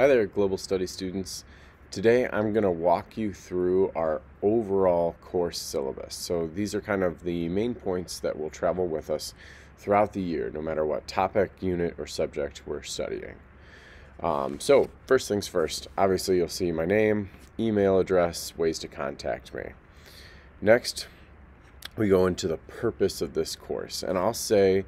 Hi there, Global Studies students. Today I'm going to walk you through our overall course syllabus. So these are kind of the main points that will travel with us throughout the year, no matter what topic, unit, or subject we're studying. Um, so first things first, obviously you'll see my name, email address, ways to contact me. Next, we go into the purpose of this course. And I'll say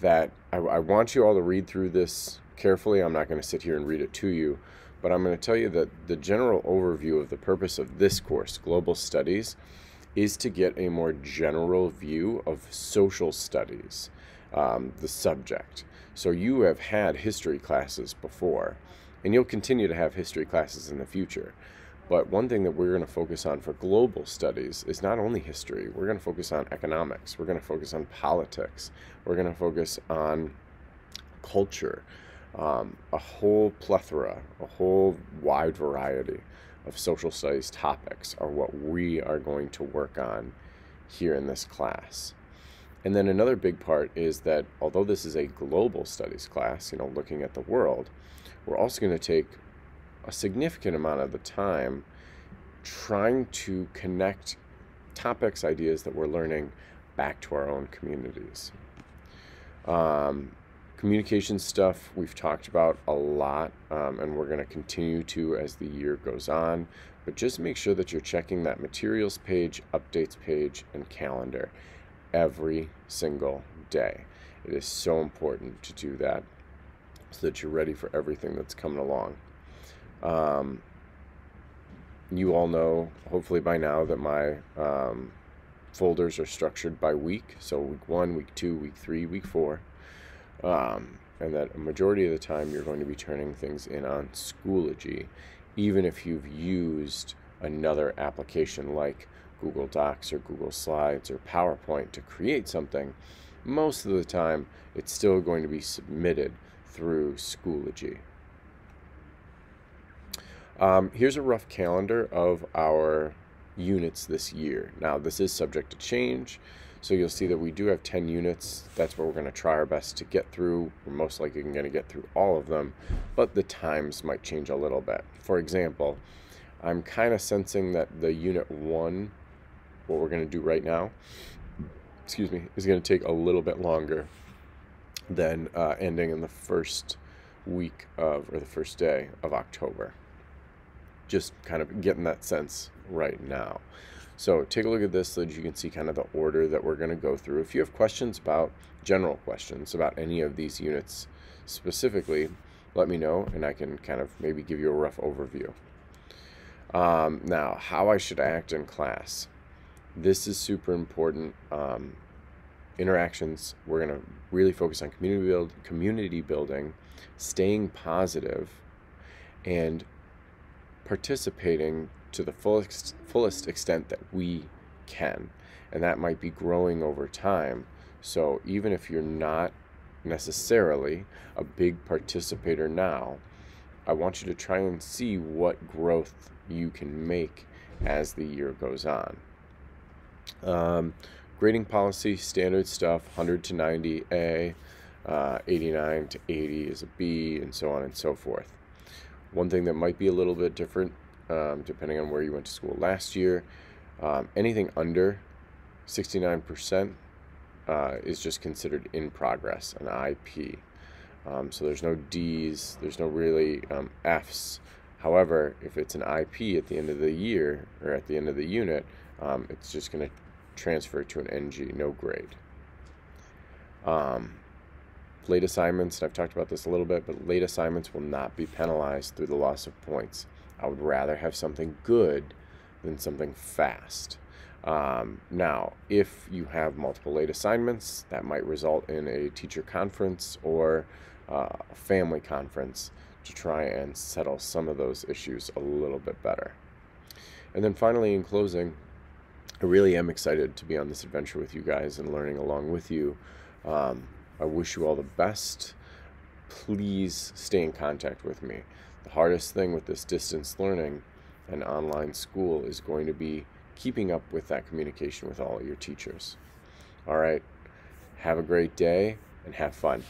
that I, I want you all to read through this carefully. I'm not going to sit here and read it to you, but I'm going to tell you that the general overview of the purpose of this course, Global Studies, is to get a more general view of social studies, um, the subject. So you have had history classes before, and you'll continue to have history classes in the future. But one thing that we're going to focus on for global studies is not only history, we're going to focus on economics, we're going to focus on politics, we're going to focus on culture, um, a whole plethora, a whole wide variety of social studies topics are what we are going to work on here in this class. And then another big part is that although this is a global studies class, you know, looking at the world, we're also going to take a significant amount of the time trying to connect topics, ideas that we're learning back to our own communities. Um, Communication stuff we've talked about a lot, um, and we're going to continue to as the year goes on. But just make sure that you're checking that materials page, updates page, and calendar every single day. It is so important to do that so that you're ready for everything that's coming along. Um, you all know, hopefully by now, that my um, folders are structured by week. So week one, week two, week three, week four. Um, and that a majority of the time you're going to be turning things in on Schoology, even if you've used another application like Google Docs or Google Slides or PowerPoint to create something, most of the time it's still going to be submitted through Schoology. Um, here's a rough calendar of our units this year. Now, this is subject to change. So you'll see that we do have 10 units. That's what we're going to try our best to get through. We're most likely going to get through all of them, but the times might change a little bit. For example, I'm kind of sensing that the unit 1, what we're going to do right now, excuse me, is going to take a little bit longer than uh, ending in the first week of, or the first day of October. Just kind of getting that sense right now. So take a look at this so that you can see kind of the order that we're going to go through. If you have questions about, general questions about any of these units specifically, let me know and I can kind of maybe give you a rough overview. Um, now, how I should act in class. This is super important. Um, interactions, we're going to really focus on community, build, community building, staying positive, and participating to the fullest, fullest extent that we can. And that might be growing over time. So even if you're not necessarily a big participator now, I want you to try and see what growth you can make as the year goes on. Um, grading policy, standard stuff, 100 to 90 A, uh, 89 to 80 is a B, and so on and so forth. One thing that might be a little bit different um, depending on where you went to school last year. Um, anything under 69% uh, is just considered in progress, an IP. Um, so there's no D's, there's no really um, F's. However, if it's an IP at the end of the year or at the end of the unit, um, it's just going to transfer to an NG, no grade. Um, late assignments, and I've talked about this a little bit, but late assignments will not be penalized through the loss of points. I would rather have something good than something fast. Um, now, if you have multiple late assignments, that might result in a teacher conference or uh, a family conference to try and settle some of those issues a little bit better. And then finally, in closing, I really am excited to be on this adventure with you guys and learning along with you. Um, I wish you all the best. Please stay in contact with me. The hardest thing with this distance learning and online school is going to be keeping up with that communication with all your teachers. All right, have a great day and have fun.